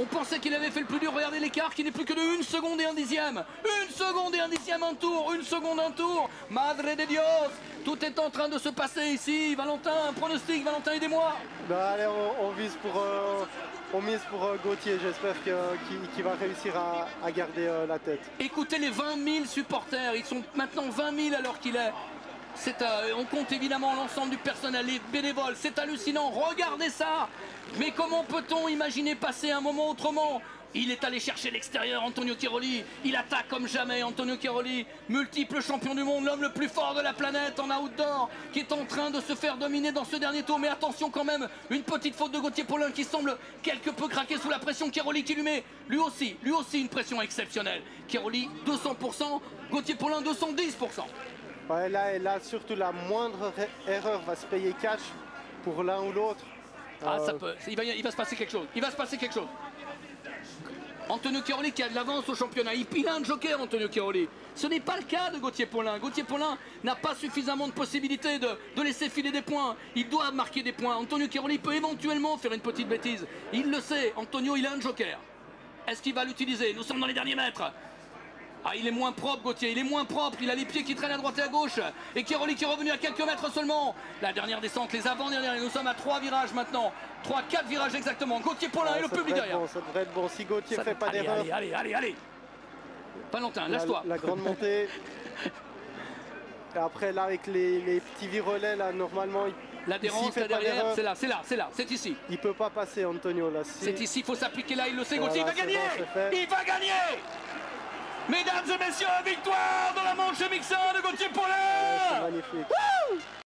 On pensait qu'il avait fait le plus dur. Regardez l'écart qui n'est plus que de une seconde et un dixième. Une seconde et un dixième un tour. Une seconde un tour. Madre de Dios. Tout est en train de se passer ici. Valentin, un pronostic. Valentin, aidez-moi. Bah, allez, on, vise pour, euh, on mise pour euh, Gauthier. J'espère qu'il va réussir à, garder euh, la tête. Écoutez les 20 000 supporters. Ils sont maintenant 20 000 alors qu'il est. Euh, on compte évidemment l'ensemble du personnel, les bénévoles. C'est hallucinant. Regardez ça. Mais comment peut-on imaginer passer un moment autrement? Il est allé chercher l'extérieur, Antonio Chiroli. Il attaque comme jamais, Antonio Chiroli. Multiple champion du monde, l'homme le plus fort de la planète en outdoor, qui est en train de se faire dominer dans ce dernier tour. Mais attention quand même, une petite faute de Gauthier Paulin qui semble quelque peu craquer sous la pression. Chiroli qui lui met, lui aussi, lui aussi une pression exceptionnelle. Chiroli 200%, Gauthier Paulin 210%. Ouais, là, là, surtout la moindre erreur va se payer cash pour l'un ou l'autre. Ah, ça euh, peut. Il va, il va se passer quelque chose. Il va se passer quelque chose. Antonio Chiroli qui a de l'avance au championnat. Il, a un joker, Antonio Chiroli. Ce n'est pas le cas de Gauthier Paulin. Gauthier Paulin n'a pas suffisamment de possibilités de, de, laisser filer des points. Il doit marquer des points. Antonio Chiroli peut éventuellement faire une petite bêtise. Il le sait. Antonio, il a un joker. Est-ce qu'il va l'utiliser? Nous sommes dans les derniers mètres. Ah, il est moins propre, Gauthier, il est moins propre. Il a les pieds qui traînent à droite et à gauche. Et Kiroli qui est revenu à quelques mètres seulement. La dernière descente, les avant-dernières. Nous sommes à trois virages maintenant. Trois, quatre virages exactement. Gauthier Paulin et le public derrière. Bon, ça devrait être bon si Gauthier ne fait pas d'erreur. Allez, allez, allez, allez. Valentin, lâche-toi. La, grande montée. et après, là, avec les, petits virolets, là, normalement, il L'adhérence là derrière, c'est là, c'est là, c'est là, c'est ici. Il peut pas passer, Antonio, là. C'est ici, il faut s'appliquer là, il le sait, Gauthier, il va gagner Il va gagner Mesdames et messieurs, victoire dans la manche mixant de Gauthier Paulin Magnifique.